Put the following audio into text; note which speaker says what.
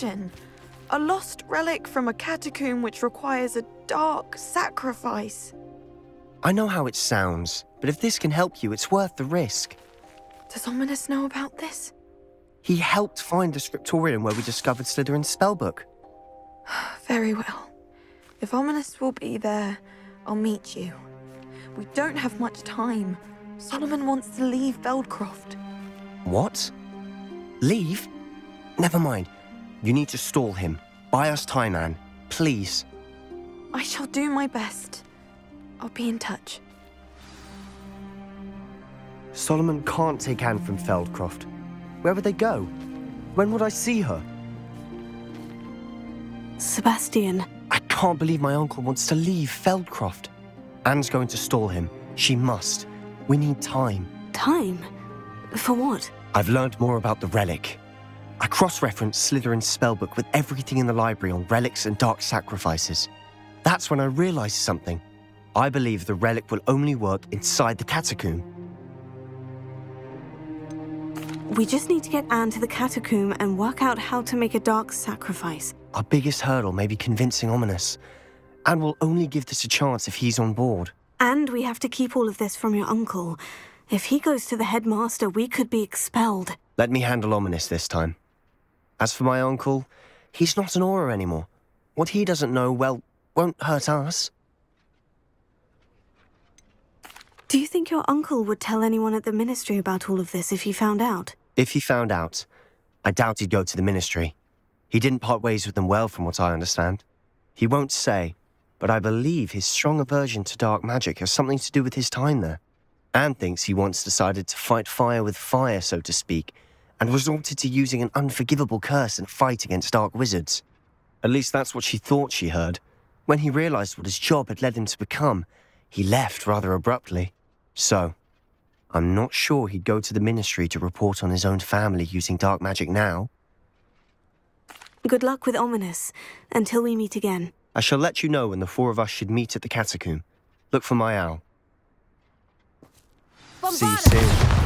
Speaker 1: question. A lost relic from a catacomb which requires a dark sacrifice.
Speaker 2: I know how it sounds, but if this can help you, it's worth the risk.
Speaker 1: Does Ominis know about this?
Speaker 2: He helped find the scriptorium where we discovered Slytherin's spellbook.
Speaker 1: Very well. If Ominis will be there, I'll meet you. We don't have much time. Solomon wants to leave Feldcroft.
Speaker 2: What? Leave? Never mind. You need to stall him. Buy us time, Anne. Please.
Speaker 1: I shall do my best. I'll be in touch.
Speaker 2: Solomon can't take Anne from Feldcroft. Where would they go? When would I see her?
Speaker 3: Sebastian.
Speaker 2: I can't believe my uncle wants to leave Feldcroft. Anne's going to stall him. She must. We need time.
Speaker 3: Time? For what?
Speaker 2: I've learned more about the relic. I cross-referenced Slytherin's spellbook with everything in the library on relics and dark sacrifices. That's when I realized something. I believe the relic will only work inside the catacomb.
Speaker 3: We just need to get Anne to the catacomb and work out how to make a dark sacrifice.
Speaker 2: Our biggest hurdle may be convincing Ominis. And we'll only give this a chance if he's on board.
Speaker 3: And we have to keep all of this from your uncle. If he goes to the headmaster, we could be expelled.
Speaker 2: Let me handle Ominis this time. As for my uncle, he's not an Auror anymore. What he doesn't know, well, won't hurt us.
Speaker 3: Do you think your uncle would tell anyone at the ministry about all of this if he found out?
Speaker 2: If he found out, I doubt he'd go to the ministry. He didn't part ways with them well, from what I understand. He won't say, but I believe his strong aversion to dark magic has something to do with his time there. Anne thinks he once decided to fight fire with fire, so to speak, and resorted to using an unforgivable curse in fight against dark wizards. At least that's what she thought she heard. When he realized what his job had led him to become, he left rather abruptly. So, I'm not sure he'd go to the ministry to report on his own family using dark magic now.
Speaker 3: Good luck with Ominis, until we meet again.
Speaker 2: I shall let you know when the four of us should meet at the catacomb. Look for my owl. See you soon.